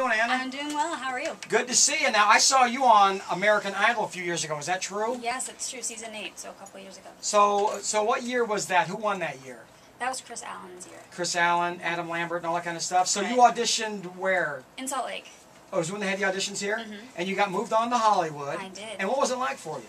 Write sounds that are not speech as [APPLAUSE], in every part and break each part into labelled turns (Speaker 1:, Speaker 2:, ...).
Speaker 1: doing, Anna?
Speaker 2: I'm doing well. How are you?
Speaker 1: Good to see you. Now, I saw you on American Idol a few years ago. Is that true?
Speaker 2: Yes, it's true. Season eight, so a couple years ago.
Speaker 1: So, so what year was that? Who won that year?
Speaker 2: That was Kris Allen's year
Speaker 1: Kris Allen, Adam Lambert, and all that kind of stuff. So you auditioned where?
Speaker 2: in Salt Lake.
Speaker 1: Oh, it was when they had the auditions here, mm-hmm. and you got moved on to Hollywood.
Speaker 2: I did.
Speaker 1: And what was it like for you?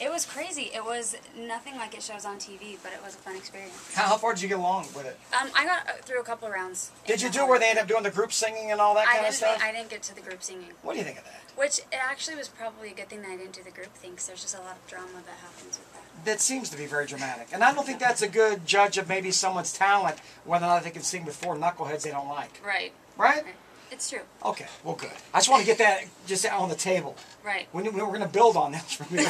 Speaker 2: It was crazy. It was nothing like it shows on TV, but it was a fun experience.
Speaker 1: How, how far did you get along with it?
Speaker 2: Um, I got uh, through a couple of rounds.
Speaker 1: Did you do where they end up doing the group singing and all that
Speaker 2: I
Speaker 1: kind of stuff?
Speaker 2: I didn't get to the group singing,
Speaker 1: What do you think of that?
Speaker 2: which it actually was probably a good thing that I didn't do the group thing, because there's just a lot of drama that happens with that.
Speaker 1: That seems to be very dramatic, and I don't think that's a good judge of maybe someone's talent, whether or not they can sing with four knuckleheads they don't like.
Speaker 2: Right.
Speaker 1: Right?
Speaker 2: Right. It's true.
Speaker 1: Okay, well, good. I just want to get that just on the table.
Speaker 2: Right.
Speaker 1: We, we're going to build on this [LAUGHS] from here.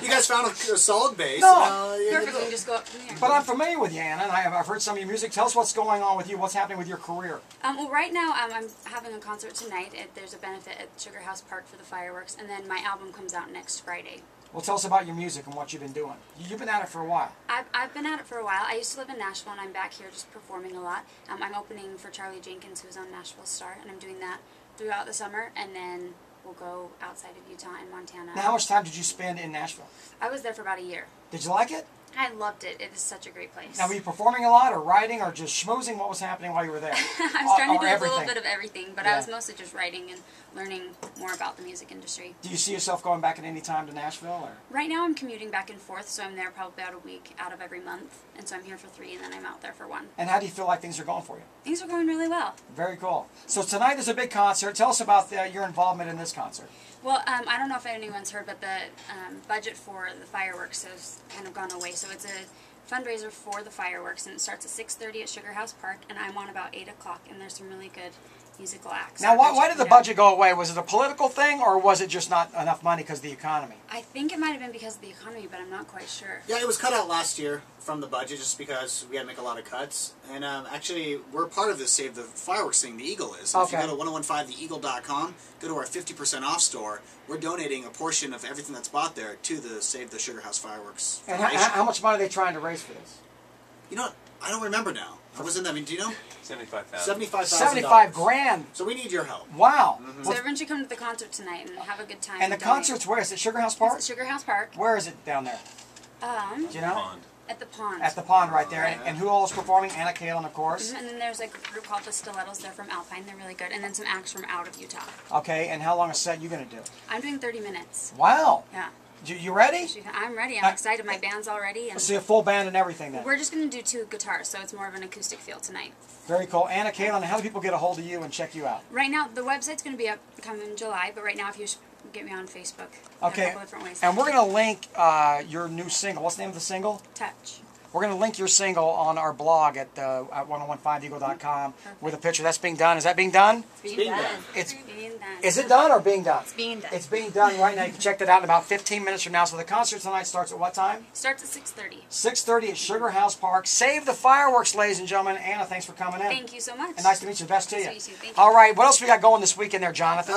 Speaker 3: you, guys, found a, a solid base.
Speaker 1: No.
Speaker 3: Uh, yeah,
Speaker 2: Perfect. We can just go up from here.
Speaker 1: But I'm familiar with you, Anna, and I have, I've heard some of your music. Tell us what's going on with you. What's happening with your career?
Speaker 2: Um, well, right now um, I'm having a concert tonight. It, there's a benefit at Sugar House Park for the fireworks, and then my album comes out next Friday.
Speaker 1: Well, tell us about your music and what you've been doing. You- You've been at it for a while.
Speaker 2: I've, I've been at it for a while. I used to live in Nashville, and I'm back here just performing a lot. Um, I'm opening for Charlie Jenkins, who's on Nashville Star, and I'm doing that throughout the summer, and then we'll go outside of Utah and Montana.
Speaker 1: Now, how much time did you spend in Nashville?
Speaker 2: I was there for about a year.
Speaker 1: Did you like it?
Speaker 2: I loved it. It is such a great place.
Speaker 1: Now, were you performing a lot, or writing, or just schmoozing? What was happening while you were there? [LAUGHS]
Speaker 2: I was trying to do
Speaker 1: or
Speaker 2: a little bit of everything, but
Speaker 1: Yeah.
Speaker 2: I was mostly just writing and learning more about the music industry.
Speaker 1: Do you see yourself going back at any time to Nashville? Or?
Speaker 2: Right now, I'm commuting back and forth, so I'm there probably about a week out of every month, and so I'm here for three, and then I'm out there for one.
Speaker 1: And how do you feel like things are going for you?
Speaker 2: Things are going really well.
Speaker 1: Very cool. So tonight is a big concert. Tell us about the, your involvement in this concert.
Speaker 2: Well, um, I don't know if anyone's heard, but the um, budget for the fireworks has kind of gone away. So it's a fundraiser for the fireworks, and it starts at 6:30 at Sugar House Park, and I'm on about 8 o'clock, and there's some really good musical acts.
Speaker 1: Now, why, why did the budget go away? Was it a political thing, or was it just not enough money because of the economy?
Speaker 2: I think it might have been because of the economy, but I'm not quite sure.
Speaker 3: Yeah, it was cut out last year from the budget just because we had to make a lot of cuts. And um, actually, we're part of this Save the Fireworks thing, the Eagle is.
Speaker 1: Okay.
Speaker 3: If you go to 1015theeagle.com, go to our 50% off store, we're donating a portion of everything that's bought there to the Save the Sugar House Fireworks
Speaker 1: And how, how much money are they trying to raise for this?
Speaker 3: You know what? I don't remember now. I was in that. I mean, do you know?
Speaker 4: Seventy-five thousand.
Speaker 3: Seventy-five thousand.
Speaker 1: Seventy-five grand.
Speaker 3: So we need your help.
Speaker 1: Wow.
Speaker 2: So everyone should come to the concert tonight and have a good time.
Speaker 1: And the
Speaker 2: donate.
Speaker 1: concert's where? Is it Sugar House
Speaker 2: It's
Speaker 1: Park?
Speaker 2: at Sugar House Park.
Speaker 1: Where is it down there?
Speaker 2: Um,
Speaker 1: Do you know?
Speaker 4: Pond.
Speaker 2: at the pond.
Speaker 1: At the pond right there.
Speaker 2: Right.
Speaker 1: And, and who all is performing? Anna Kaelin, of course.
Speaker 2: Mhm, And then there's a group called the Stilettos. They're from Alpine. They're really good. And then some acts from out of Utah.
Speaker 1: Okay, and how long a set you going to do?
Speaker 2: I'm doing 30 minutes.
Speaker 1: Wow.
Speaker 2: Yeah.
Speaker 1: You, you ready?
Speaker 2: I'm ready. I'm
Speaker 1: Uh,
Speaker 2: excited. My band's all ready. And
Speaker 1: See a full band and everything then.
Speaker 2: we're just going to do two guitars, so it's more of an acoustic feel tonight.
Speaker 1: Very cool. Anna Kaelin, how do people get a hold of you and check you out?
Speaker 2: Right now, the website's going to be up coming July, but right now, if you get me on Facebook,
Speaker 1: Okay.
Speaker 2: couple different ways.
Speaker 1: And we're going to link uh, your new single. What's the name of the single?
Speaker 2: Touch.
Speaker 1: We're going to link your single on our blog at, uh, at 1015eagle.com with a picture. That's being done. Is that being done?
Speaker 2: It's
Speaker 3: being done.
Speaker 1: It's
Speaker 2: being done.
Speaker 1: Is it done or being done?
Speaker 2: It's being done.
Speaker 1: It's being done right now. You can check that out in about 15 minutes from now. So the concert tonight starts at what time?
Speaker 2: Starts at 6.30.
Speaker 1: 6.30 at Sugar House Park. Save the fireworks, ladies and gentlemen. Anna, thanks for coming in.
Speaker 2: Thank you so much.
Speaker 1: And nice to meet you. Best to you.
Speaker 2: Nice to meet you. Thank you.
Speaker 1: All right, what else we got going this weekend there, Jonathan?